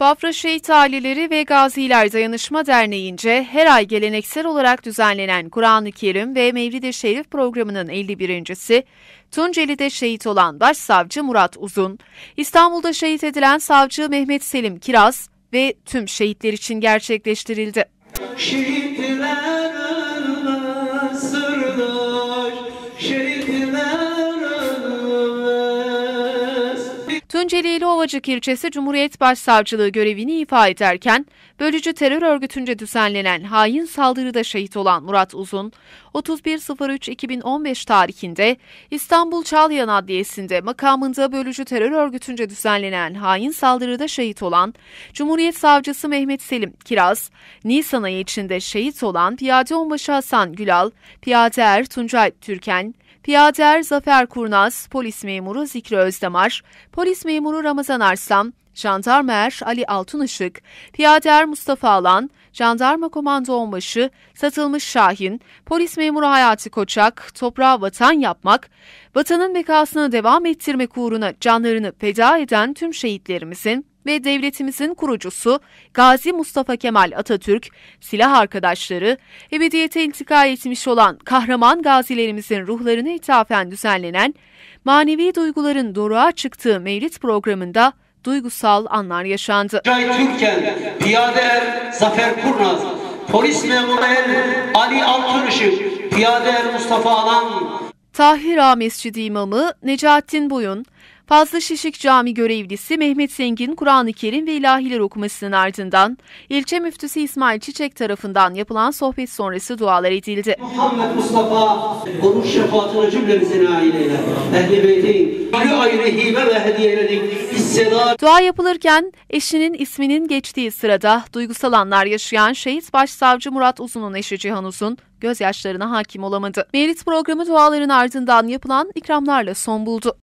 Bafra Şehit Aileleri ve Gaziler Dayanışma Derneği'nce her ay geleneksel olarak düzenlenen Kur'an-ı Kerim ve Mevlid-i Şerif programının 51.si, Tunceli'de şehit olan Başsavcı Murat Uzun, İstanbul'da şehit edilen Savcı Mehmet Selim Kiraz ve tüm şehitler için gerçekleştirildi. Şehitler ölmez. Tunceli ili Ovacık ilçesi Cumhuriyet Başsavcılığı görevini ifa ederken, bölücü terör örgütünce düzenlenen hain saldırıda şehit olan Murat Uzun, 31.03.2015 tarihinde İstanbul Çağlayan Adliyesi'nde makamında bölücü terör örgütünce düzenlenen hain saldırıda şehit olan Cumhuriyet Savcısı Mehmet Selim Kiraz, Nisan ayı içinde şehit olan Piyade Onbaşı Hasan Gülal, Piyade Er Tuncay Türken, Piyade Er Zafer Kurnaz, Polis Memuru Zikri Özdemar, Polis Memuru Ramazan Arslan, Jandarma Er Ali Altınışık, Piyade Er Mustafa Alan, Jandarma Komando Onbaşı Satılmış Şahin, Polis Memuru Hayati Koçak, toprağa vatan yapmak, vatanın bekasını devam ettirmek uğruna canlarını feda eden tüm şehitlerimizin ve devletimizin kurucusu Gazi Mustafa Kemal Atatürk, silah arkadaşları, ebediyete intikal etmiş olan kahraman gazilerimizin ruhlarına ithafen düzenlenen manevi duyguların doruğa çıktığı mevlid programında duygusal anlar yaşandı. Cay Türken, Piyade Er Zafer Kurnaz, Polis Memuru Er Ali Altınışık, Piyade Er Mustafa Alan, Tahir Ağa Mescidi İmamı Necaettin Boyun, Fazlı Şişik Cami görevlisi Mehmet Zengin Kur'an-ı Kerim ve ilahiler okumasının ardından ilçe müftüsü İsmail Çiçek tarafından yapılan sohbet sonrası dualar edildi. Muhammed Mustafa, onun şefaatini cümlemize nail eyle. Ehl-i Beyt'in ayrı ayrı hibe ve hediyeledik hissedar Dua yapılırken eşinin isminin geçtiği sırada duygusal anlar yaşayan şehit başsavcı Murat Uzun'un eşi Cihan Uzun gözyaşlarına hakim olamadı. Mevlid programı duaların ardından yapılan ikramlarla son buldu.